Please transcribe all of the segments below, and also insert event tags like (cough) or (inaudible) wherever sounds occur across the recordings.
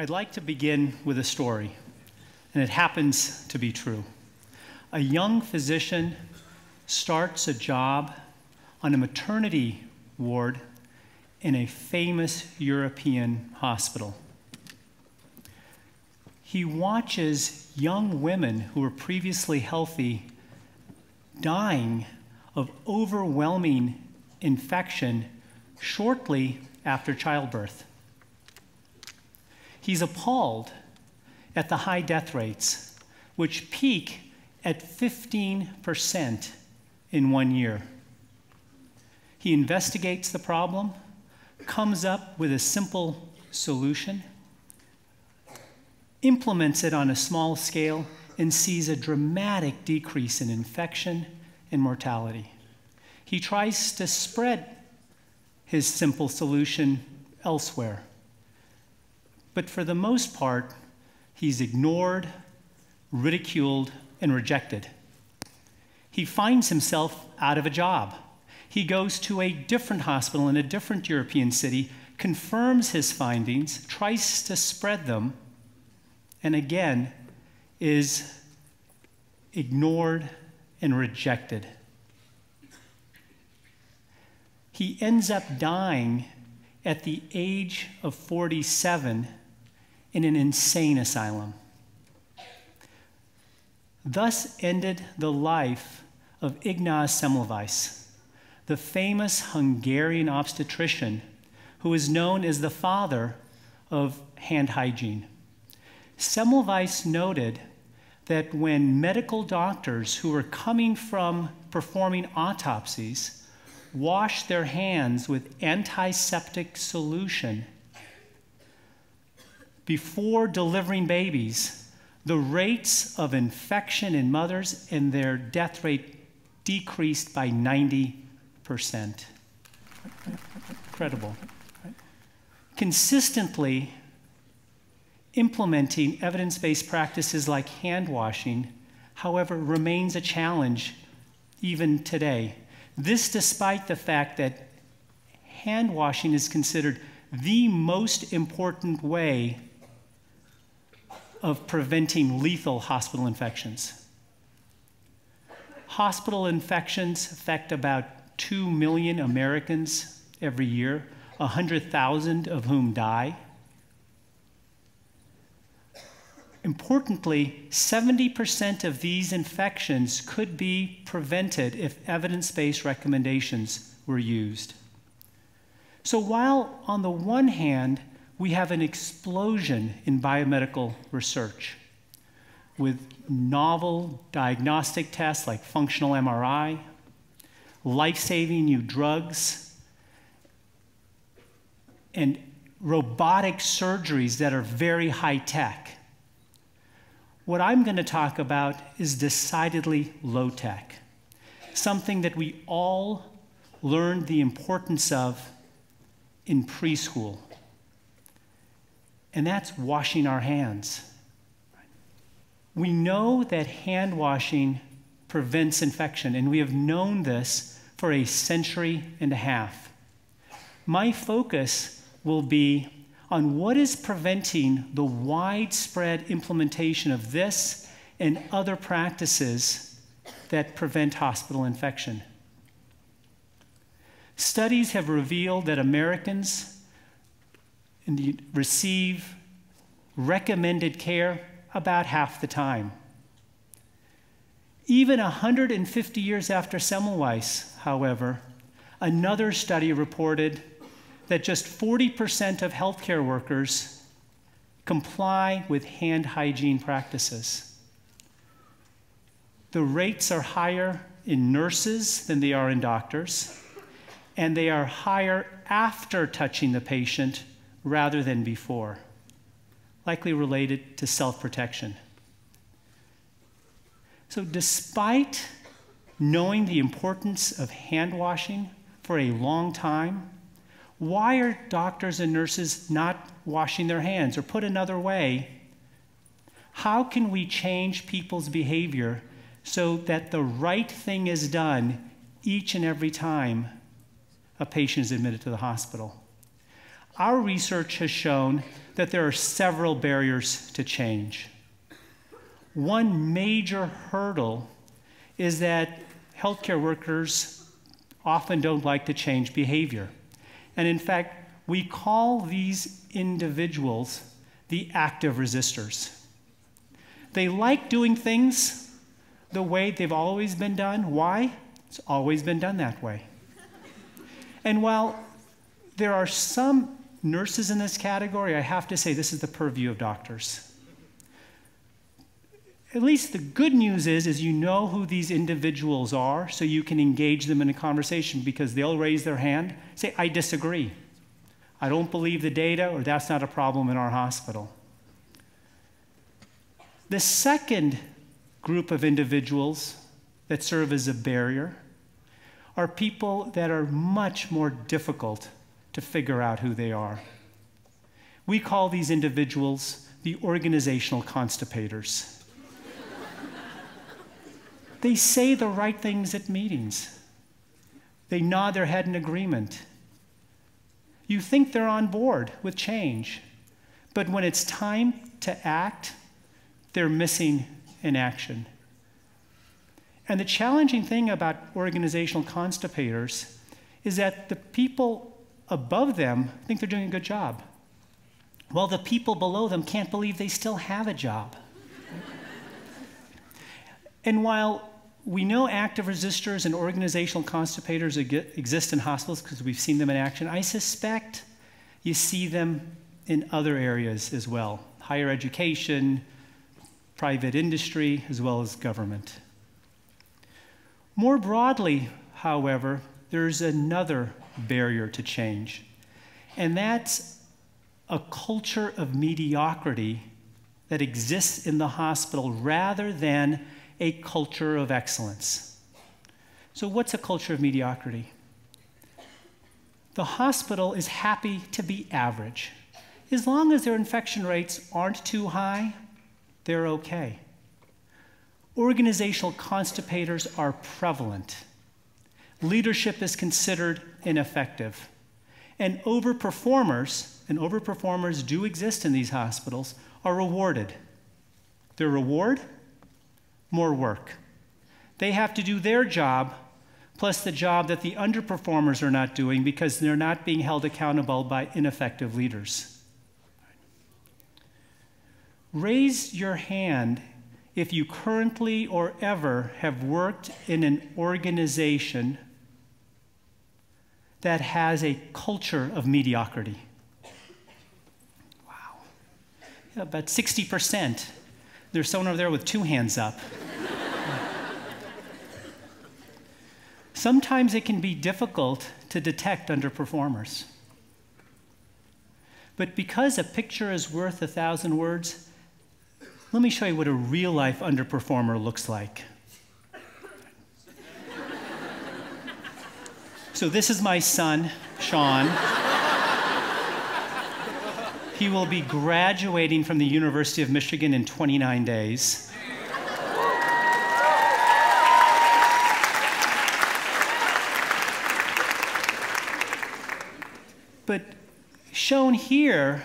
I'd like to begin with a story, and it happens to be true. A young physician starts a job on a maternity ward in a famous European hospital. He watches young women who were previously healthy dying of overwhelming infection shortly after childbirth. He's appalled at the high death rates, which peak at 15% in one year. He investigates the problem, comes up with a simple solution, implements it on a small scale, and sees a dramatic decrease in infection and mortality. He tries to spread his simple solution elsewhere. But for the most part, he's ignored, ridiculed, and rejected. He finds himself out of a job. He goes to a different hospital in a different European city, confirms his findings, tries to spread them, and again is ignored and rejected. He ends up dying at the age of 47 in an insane asylum. Thus ended the life of Ignaz Semmelweis, the famous Hungarian obstetrician who is known as the father of hand hygiene. Semmelweis noted that when medical doctors who were coming from performing autopsies washed their hands with antiseptic solution before delivering babies, the rates of infection in mothers and their death rate decreased by 90%. Incredible. Consistently implementing evidence based practices like hand washing, however, remains a challenge even today. This despite the fact that hand washing is considered the most important way of preventing lethal hospital infections. Hospital infections affect about 2 million Americans every year, 100,000 of whom die. Importantly, 70% of these infections could be prevented if evidence based recommendations were used. So, while on the one hand, we have an explosion in biomedical research with novel diagnostic tests like functional MRI, life saving new drugs, and robotic surgeries that are very high tech. What I'm going to talk about is decidedly low tech, something that we all learned the importance of in preschool and that's washing our hands. We know that hand washing prevents infection, and we have known this for a century and a half. My focus will be on what is preventing the widespread implementation of this and other practices that prevent hospital infection. Studies have revealed that Americans and receive recommended care about half the time. Even 150 years after Semmelweis, however, another study reported that just 40% of healthcare workers comply with hand hygiene practices. The rates are higher in nurses than they are in doctors, and they are higher after touching the patient rather than before, likely related to self protection. So, despite knowing the importance of hand washing for a long time, why are doctors and nurses not washing their hands? Or put another way, how can we change people's behavior so that the right thing is done each and every time a patient is admitted to the hospital? Our research has shown that there are several barriers to change. One major hurdle is that healthcare workers often don't like to change behavior. And in fact, we call these individuals the active resistors. They like doing things the way they've always been done. Why? It's always been done that way. And while there are some nurses in this category, I have to say this is the purview of doctors. At least the good news is, is you know who these individuals are, so you can engage them in a conversation because they'll raise their hand, say, I disagree. I don't believe the data, or that's not a problem in our hospital. The second group of individuals that serve as a barrier are people that are much more difficult to figure out who they are. We call these individuals the organizational constipators. (laughs) they say the right things at meetings. They nod their head in agreement. You think they're on board with change, but when it's time to act, they're missing in action. And the challenging thing about organizational constipators is that the people above them think they're doing a good job, while the people below them can't believe they still have a job. (laughs) and while we know active resistors and organizational constipators exist in hospitals because we've seen them in action, I suspect you see them in other areas as well higher education, private industry, as well as government. More broadly, however, there's another barrier to change, and that's a culture of mediocrity that exists in the hospital rather than a culture of excellence. So, what's a culture of mediocrity? The hospital is happy to be average. As long as their infection rates aren't too high, they're okay organizational constipators are prevalent. Leadership is considered ineffective. And overperformers, and overperformers do exist in these hospitals, are rewarded. Their reward? More work. They have to do their job plus the job that the underperformers are not doing because they're not being held accountable by ineffective leaders. Raise your hand if you currently or ever have worked in an organization that has a culture of mediocrity. Wow. Yeah, about 60%. There's someone over there with two hands up. Sometimes it can be difficult to detect underperformers. But because a picture is worth a thousand words, let me show you what a real life underperformer looks like. So, this is my son, Sean. he will be graduating from the University of Michigan in 29 days. But shown here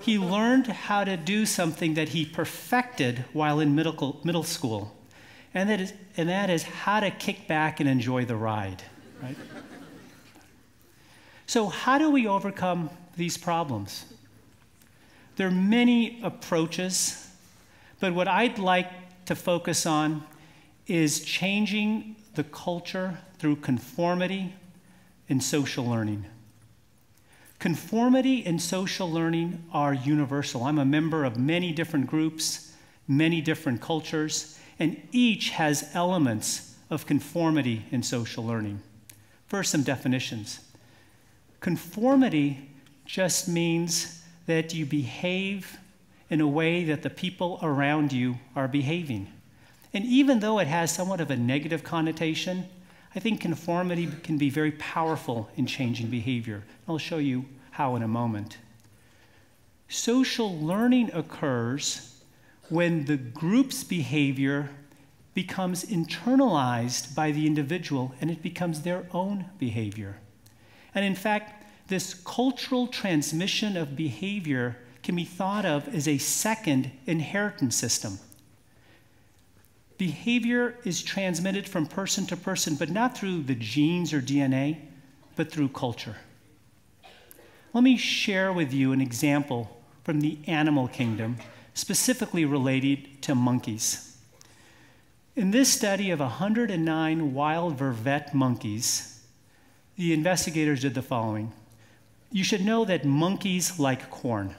he learned how to do something that he perfected while in middle, school. And that, is, and that is how to kick back and enjoy the ride, right? So, how do we overcome these problems? There are many approaches, but what I'd like to focus on is changing the culture through conformity and social learning. Conformity and social learning are universal. I'm a member of many different groups, many different cultures, and each has elements of conformity in social learning. First, some definitions. Conformity just means that you behave in a way that the people around you are behaving. And even though it has somewhat of a negative connotation, I think conformity can be very powerful in changing behavior. I'll show you how in a moment. Social learning occurs when the group's behavior becomes internalized by the individual and it becomes their own behavior. And in fact, this cultural transmission of behavior can be thought of as a second inheritance system. Behavior is transmitted from person to person, but not through the genes or DNA, but through culture. Let me share with you an example from the animal kingdom, specifically related to monkeys. In this study of 109 wild vervet monkeys, the investigators did the following. You should know that monkeys like corn.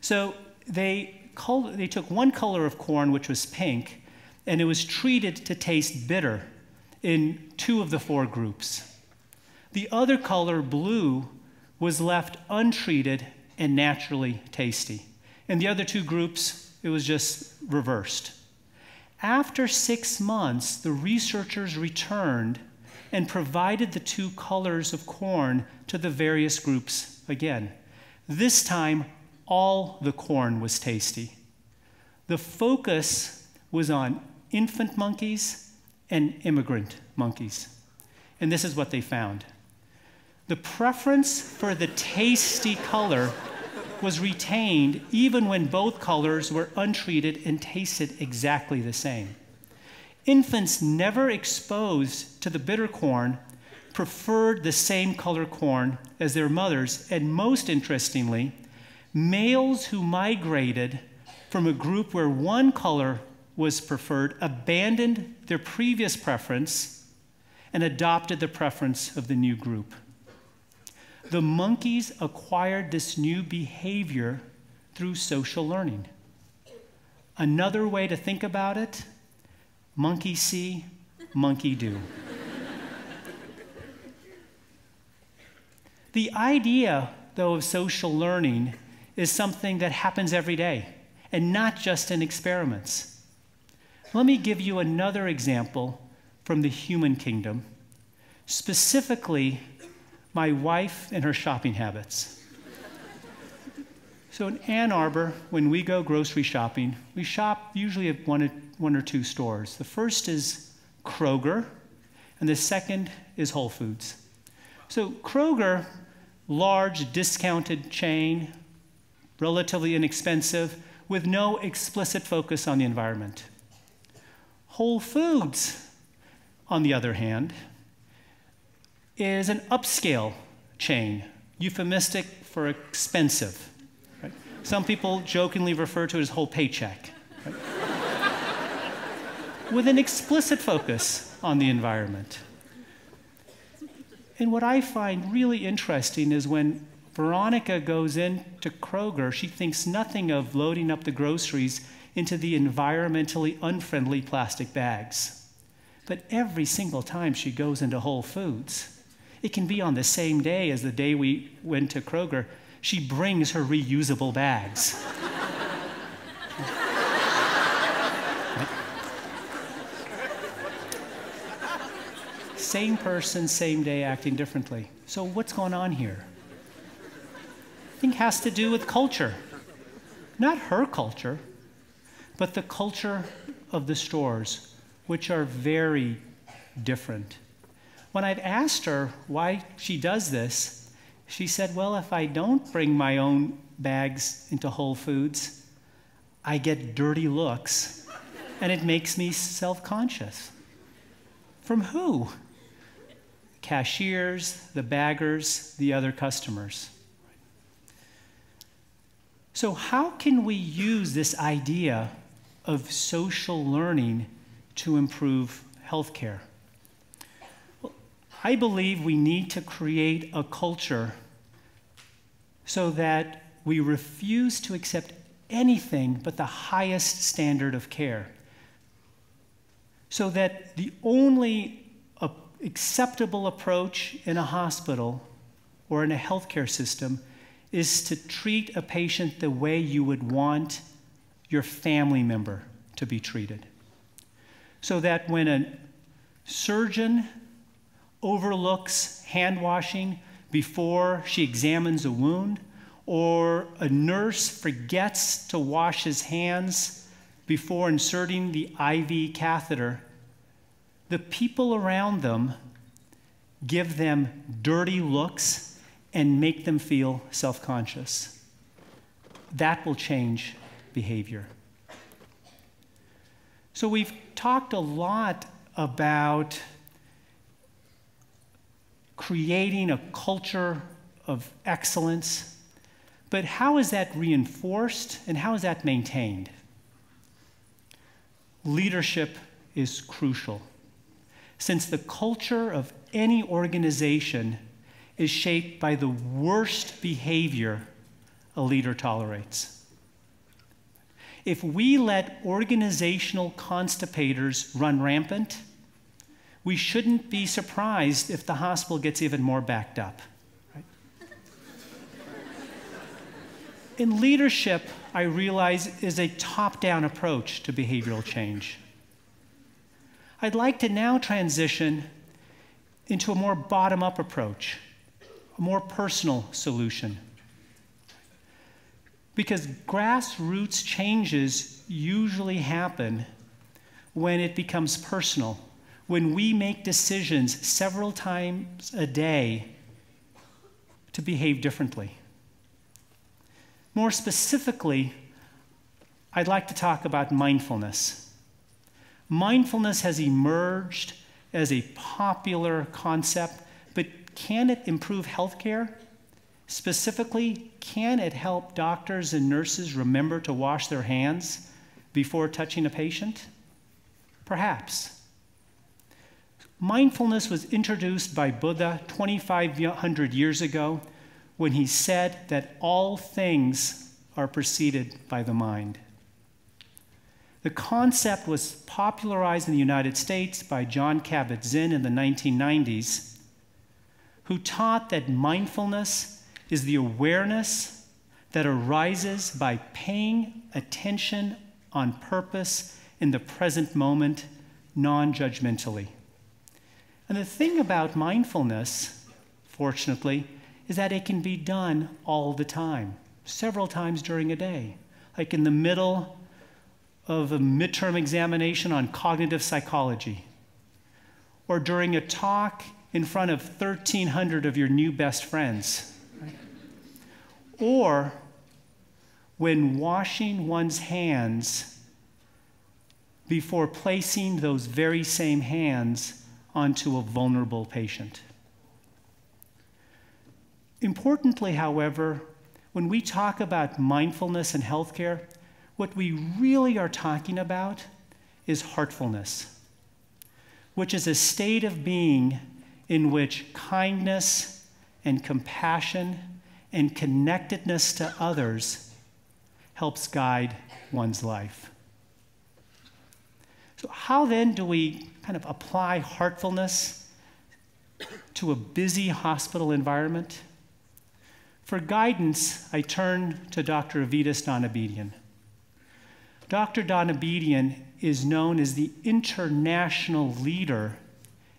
So they, called, they took one color of corn, which was pink, and it was treated to taste bitter in two of the four groups. The other color, blue, was left untreated and naturally tasty. In the other two groups, it was just reversed. After six months, the researchers returned and provided the two colors of corn to the various groups again. This time, all the corn was tasty. The focus was on infant monkeys and immigrant monkeys. And this is what they found. The preference for the tasty color was retained even when both colors were untreated and tasted exactly the same. Infants never exposed to the bitter corn preferred the same color corn as their mothers, and most interestingly, males who migrated from a group where one color was preferred abandoned their previous preference and adopted the preference of the new group the monkeys acquired this new behavior through social learning. Another way to think about it monkey see, monkey do. the idea, though, of social learning is something that happens every day and not just in experiments. Let me give you another example from the human kingdom, specifically my wife and her shopping habits. So in Ann Arbor, when we go grocery shopping, we shop usually at one, one or two stores. The first is Kroger, and the second is Whole Foods. So Kroger, large discounted chain, relatively inexpensive, with no explicit focus on the environment. Whole Foods, on the other hand, is an upscale chain, euphemistic for expensive. Some people jokingly refer to it as whole paycheck. Right? With an explicit focus on the environment. And what I find really interesting is when Veronica goes into Kroger, she thinks nothing of loading up the groceries into the environmentally unfriendly plastic bags. But every single time she goes into Whole Foods, it can be on the same day as the day we went to Kroger. She brings her reusable bags. same person, same day, acting differently. So, what's going on here? I think has to do with culture. Not her culture, but the culture of the stores, which are very different. When I've asked her why she does this, she said, Well, if I don't bring my own bags into Whole Foods, I get dirty looks, and it makes me self conscious. From who? Cashiers, the baggers, the other customers. So, how can we use this idea of social learning to improve healthcare? I believe we need to create a culture so that we refuse to accept anything but the highest standard of care. So that the only acceptable approach in a hospital or in a healthcare system is to treat a patient the way you would want your family member to be treated. So that when a surgeon overlooks hand washing before she examines a wound, or a nurse forgets to wash his hands before inserting the IV catheter, the people around them give them dirty looks and make them feel self conscious. That will change behavior. So, we've talked a lot about creating a culture of excellence, but how is that reinforced and how is that maintained? Leadership is crucial, since the culture of any organization is shaped by the worst behavior a leader tolerates. If we let organizational constipators run rampant, we shouldn't be surprised if the hospital gets even more backed up. Right? In leadership, I realize, is a top down approach to behavioral change. I'd like to now transition into a more bottom up approach, a more personal solution. Because grassroots changes usually happen when it becomes personal when we make decisions several times a day to behave differently. More specifically, I'd like to talk about mindfulness. Mindfulness has emerged as a popular concept, but can it improve healthcare? Specifically, can it help doctors and nurses remember to wash their hands before touching a patient? Perhaps. Mindfulness was introduced by Buddha 2,500 years ago when he said that all things are preceded by the mind. The concept was popularized in the United States by Jon Kabat-Zinn in the 1990s, who taught that mindfulness is the awareness that arises by paying attention on purpose in the present moment non judgmentally. And the thing about mindfulness, fortunately, is that it can be done all the time, several times during a day. Like in the middle of a midterm examination on cognitive psychology, or during a talk in front of 1,300 of your new best friends, right? or when washing one's hands before placing those very same hands onto a vulnerable patient. Importantly, however, when we talk about mindfulness in healthcare, what we really are talking about is heartfulness, which is a state of being in which kindness and compassion and connectedness to others helps guide one's life. So, how then do we kind of apply heartfulness to a busy hospital environment? For guidance, I turn to Dr. Avedis Donabedian. Dr. Donabedian is known as the international leader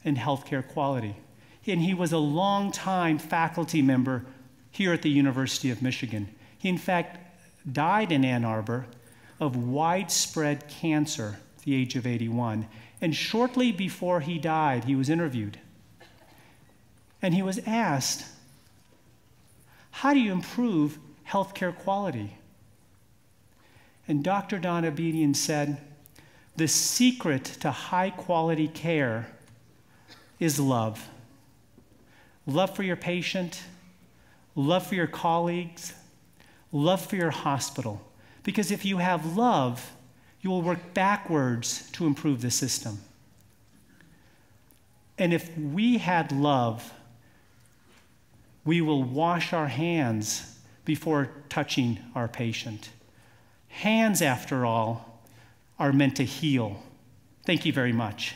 in healthcare quality, and he was a long-time faculty member here at the University of Michigan. He, in fact, died in Ann Arbor of widespread cancer at the age of 81 and shortly before he died, he was interviewed. And he was asked, How do you improve healthcare quality? And Dr. Donabedian said, The secret to high quality care is love. Love for your patient, love for your colleagues, love for your hospital. Because if you have love, you will work backwards to improve the system. And if we had love, we will wash our hands before touching our patient. Hands, after all, are meant to heal. Thank you very much.